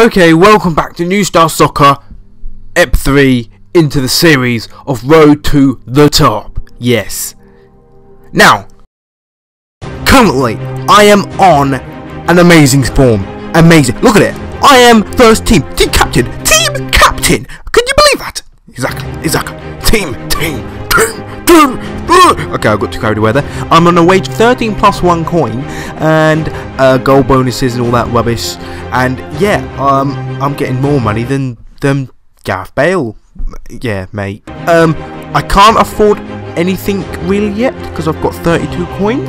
Okay, welcome back to New Star Soccer, Ep 3, into the series of Road to the Top. Yes. Now, currently, I am on an amazing form. Amazing. Look at it. I am first team. Team captain. Team captain. Can you believe that? Exactly. Exactly. Team. Okay, I got too carried away there. I'm on a wage 13 plus one coin and uh, gold bonuses and all that rubbish. And yeah, um, I'm getting more money than than Gareth Bale. Yeah, mate. Um, I can't afford anything really yet because I've got 32 coins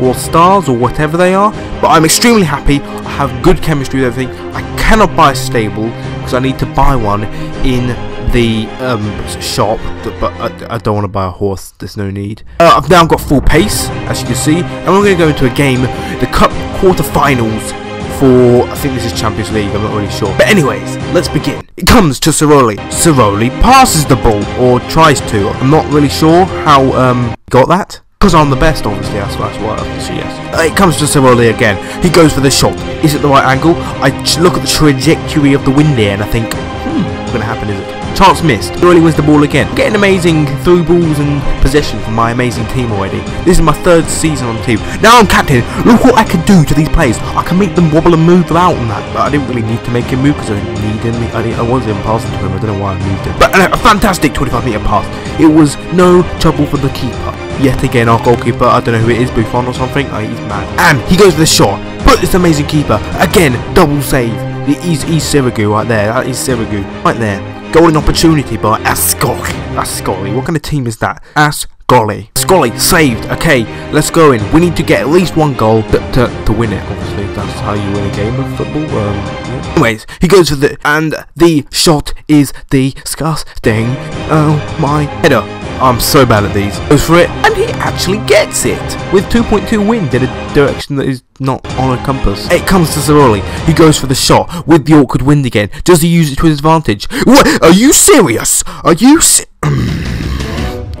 or stars or whatever they are. But I'm extremely happy. I have good chemistry with everything. I cannot buy a stable because I need to buy one in the um, shop, but I, don't want to buy a horse. There's no need. Uh, I've now got full pace, as you can see, and we're going to go into a game, the Cup quarterfinals for I think this is Champions League. I'm not really sure. But anyways, let's begin. It comes to Ciroli. Ciroli passes the ball or tries to. I'm not really sure how um got that. Because I'm the best, obviously, that's, that's why I see yes. Uh, it comes to Ciroli again. He goes for the shot. Is it the right angle? I look at the trajectory of the wind there and I think, hmm, what's going to happen, is it? Chance missed. Really wins the ball again. Getting amazing through balls and possession from my amazing team already. This is my third season on the team. Now I'm captain. Look what I can do to these players. I can make them wobble and move out and that. But I didn't really need to make him move because I didn't need him. I, didn't, I wasn't passing to him. I don't know why I moved him. But uh, a fantastic 25 metre pass. It was no trouble for the keeper. Yet again, our goalkeeper, I don't know who it is, Buffon or something. Oh, he's mad. And he goes for the shot. But this amazing keeper. Again, double save. He's, he's Sirigu right there. That is Sirigu. Right there. Golden opportunity by Ascoli. Ascoli. What kind of team is that? Ascoli. Ascoli saved. Okay, let's go in. We need to get at least one goal to, to, to win it. Obviously, that's how you win a game of football. Um. Anyways, he goes for the and the shot is the disgusting. Oh my header. I'm so bad at these. Goes for it, and he actually gets it with 2.2 wind in a direction that is not on a compass. It comes to Zaroli. He goes for the shot with the awkward wind again. Does he use it to his advantage? What? Are you serious? Are you se-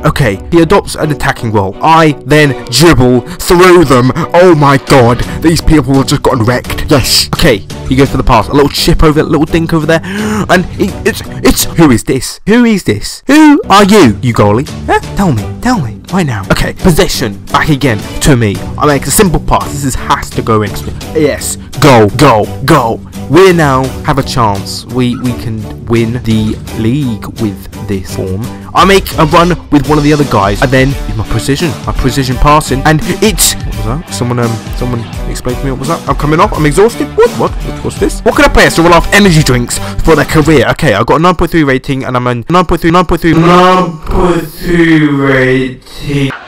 Okay, he adopts an attacking role. I then dribble through them. Oh my god, these people have just gotten wrecked. Yes. Okay, he goes for the pass. A little chip over, a little dink over there, and he, it's it's who is this? Who is this? Who are you, you goalie? Huh? Tell me, tell me right now. Okay, possession back again to me. I make a simple pass. This is has to go in. Yes, go, go, go. We now have a chance. We we can win the league with this form. I make a run with one of the other guys, and then with my precision, my precision passing, and it's what was that? Someone um someone explain to me what was that? I'm coming off. I'm exhausted. What what what's this? What can I play? So roll off energy drinks for their career. Okay, I got a 9.3 rating, and I'm a 9.3 9.3 9.3 rating.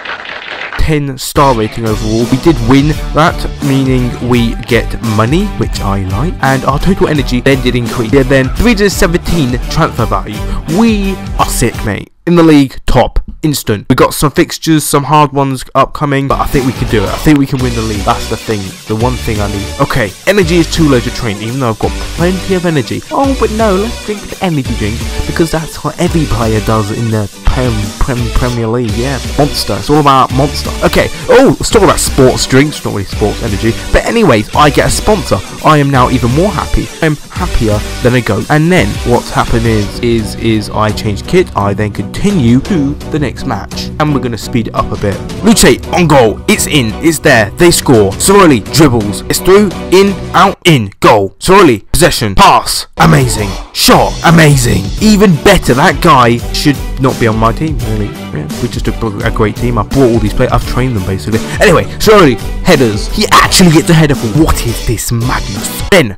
10 star rating overall. We did win that, meaning we get money, which I like, and our total energy then did increase. Yeah, then 317 transfer value. We are sick, mate. In the league, top, instant. We got some fixtures, some hard ones upcoming, but I think we can do it. I think we can win the league. That's the thing, the one thing I need. Okay, energy is too low to train, even though I've got plenty of energy. Oh, but no, let's drink the energy drink because that's what every player does in the Prem, Prem, Premier League. Yeah, monster. It's all about monster. Okay. Oh, let's talk about sports drinks. Not really sports energy, but anyways, I get a sponsor. I am now even more happy. I'm happier than a goat. And then what's happened is, is, is I change kit. I then continue to the next match, and we're gonna speed it up a bit. Luce on goal. It's in. It's there. They score. Soroli dribbles. It's through. In. Out. In. Goal. Soroli possession. Pass. Amazing. Shot. Amazing. Even better. That guy should not be on my team. Really. Yeah, we just a, a great team. I brought all these players. I've trained them basically. Anyway, Soroli headers. He actually gets a header for. What is this madness? Then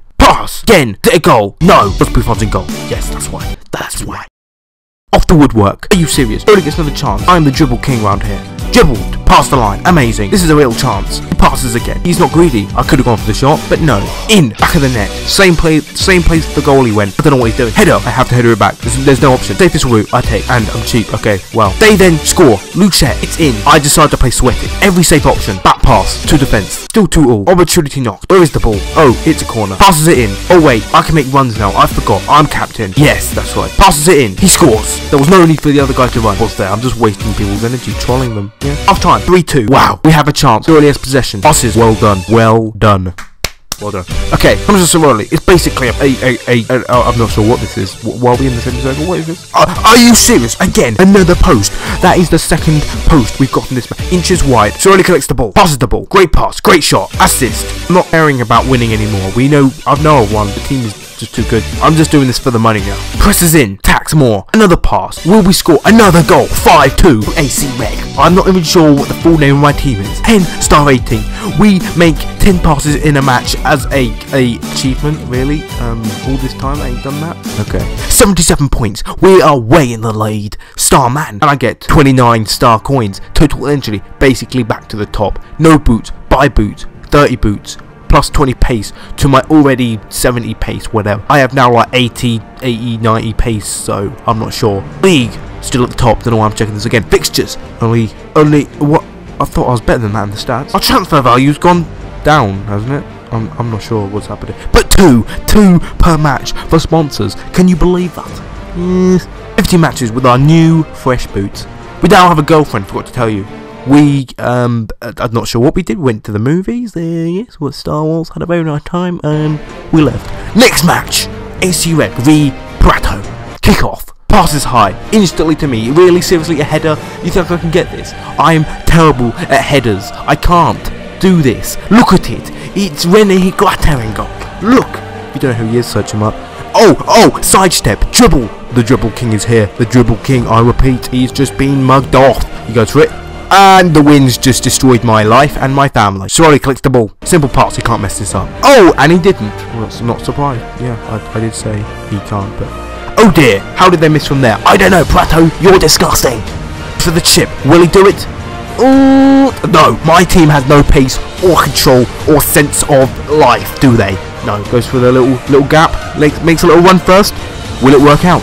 pass again. Get a goal. No. Just Buffon's in goal. Yes, that's why. That's why. Off the woodwork. Are you serious? Only gets another chance. I'm the dribble king round here. Dribbled. Past the line. Amazing. This is a real chance. He passes again. He's not greedy. I could have gone for the shot, but no. In. Back of the net. Same place same place the goalie went. I don't know what he's doing. Header. I have to header it back. There's, there's no option. Safest route. I take. And I'm cheap. Okay, well. They then score. Luchet. It's in. I decide to play sweaty. Every safe option. Back pass. To defense. Still 2 all. Opportunity knocked. Where is the ball? Oh, it's a corner. Passes it in. Oh wait, I can make runs now. I forgot. I'm captain. Yes, that's right. Passes it in. He scores. There was no need for the other guy to run. What's there? I'm just wasting people's energy, trolling them. Half time. 3-2. Wow. We have a chance. Early as possession. Passes. Well done. Well done. Well done. Okay, Hamza Soroli. It's basically a, a, a, a, a I'm not sure what this is. Wh- Why are we in the same circle? What is this? Uh, are you serious? Again, another post. That is the second post we've got from this man. Inches wide. Soroli collects the ball. Passes the ball. Great pass. Great shot. Assist. I'm not caring about winning anymore. We know, I've know I've won. The team is just too good. I'm just doing this for the money now. Presses in, tax more. Another pass. Will we score another goal? 5-2. AC Reg. I'm not even sure what the full name of my team is. 10 star rating. We make 10 passes in a match as a, a achievement, really? Um, all this time I ain't done that? Okay. 77 points. We are way in the lead. Star man. And I get 29 star coins. Total entry, basically back to the top. No boots, buy boots, 30 boots plus 20 pace to my already 70 pace whatever. I have now like 80 80 90 pace so I'm not sure. League still at the top. Don't know why I'm checking this again. Fixtures. Only only what? I thought I was better than that in the stats. Our transfer value's gone down hasn't it? I'm, I'm not sure what's happening. But two two per match for sponsors. Can you believe that? Mm, 50 matches with our new fresh boots. We now have a girlfriend forgot to tell you we um I'm not sure what we did. Went to the movies. Uh, yes, with Star Wars. Had a very nice time, and we left. Next match: AC Red v Prato. Kick off. Passes high instantly to me. Really, seriously, a header. You think I can get this? I'm terrible at headers. I can't do this. Look at it. It's Rene in. Look. If you don't know who he is, search him up. Oh, oh, sidestep, dribble. The dribble king is here. The dribble king, I repeat, he's just been mugged off. He goes for it. And the winds just destroyed my life and my family. Sorry, clicks the ball. Simple parts, he can't mess this up. Oh, and he didn't. Well, that's not surprised. Yeah, I, I did say he can't, but... Oh dear, how did they miss from there? I don't know, Prato, you're disgusting. For the chip, will he do it? Ooh, no, my team has no pace or control or sense of life, do they? No, goes for the little little gap, makes a little run first. Will it work out?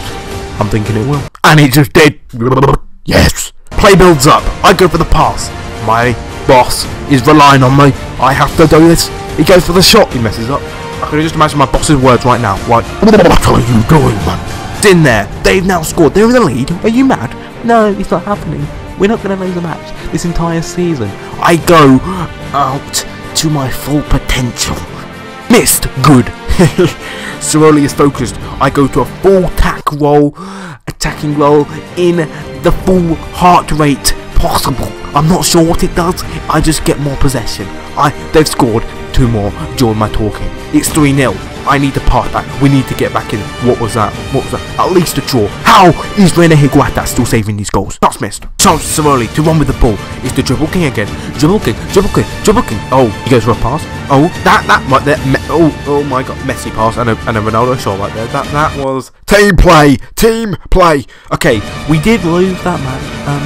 I'm thinking it will. And it just did. Yes. Play builds up. I go for the pass. My boss is relying on me. I have to do this. He goes for the shot. He messes up. I can just imagine my boss's words right now. Like, what are you doing, man? It's in there. They've now scored. They're in the lead. Are you mad? No, it's not happening. We're not going to lose a match this entire season. I go out to my full potential. Missed. Good. Soroli is focused. I go to a full tack role, attacking role in the full heart rate possible. I'm not sure what it does. I just get more possession. I they've scored two more during my talking. It's 3-0. I need to pass back. We need to get back in. What was that? What was that? At least a draw. How is Rene Higuita still saving these goals? That's missed. Chance Soroli to run with the ball. It's the dribble king again. Dribble king, dribble king, dribble king. Oh, he goes for a pass. Oh, that that right there. Oh, oh my god, Messi pass and a, and a Ronaldo shot right there. That that was team play, team play. Okay, we did lose that match. Um,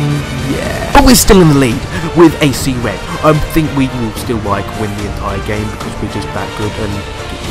yeah, but we're still in the lead with AC Red. I think we will still like win the entire game because we're just that good and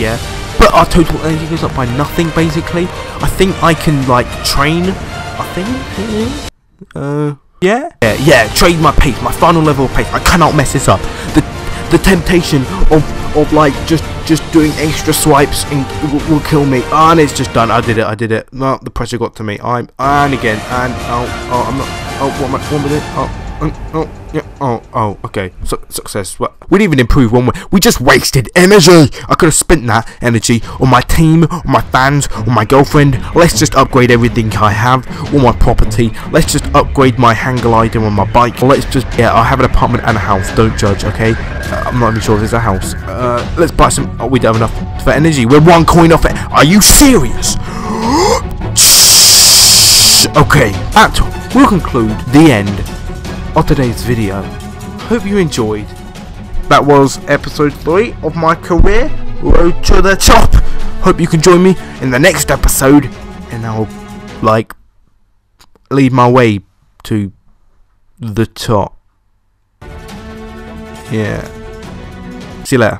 yeah. But our total energy goes up by nothing, basically. I think I can, like, train. I think. Uh, yeah? Yeah, yeah, trade my pace, my final level of pace. I cannot mess this up. The the temptation of, of like, just just doing extra swipes and will, will kill me. And it's just done. I did it, I did it. No, the pressure got to me. I'm, and again, and, oh, oh, I'm not, oh, what am I, one minute, oh. Oh, yeah, oh, oh, okay. Su success. Well, we didn't even improve one way. We just wasted energy. I could have spent that energy on my team, on my fans, on my girlfriend. Let's just upgrade everything I have, all my property. Let's just upgrade my hang glider on my bike. Let's just, yeah, I have an apartment and a house. Don't judge, okay? Uh, I'm not even sure if it's a house. Uh, let's buy some. Oh, we don't have enough for energy. We're one coin off it. Are you serious? okay, that will conclude the end of today's video. Hope you enjoyed. That was episode 3 of my career, Road to the Top. Hope you can join me in the next episode, and I'll, like, lead my way to the top. Yeah. See you later.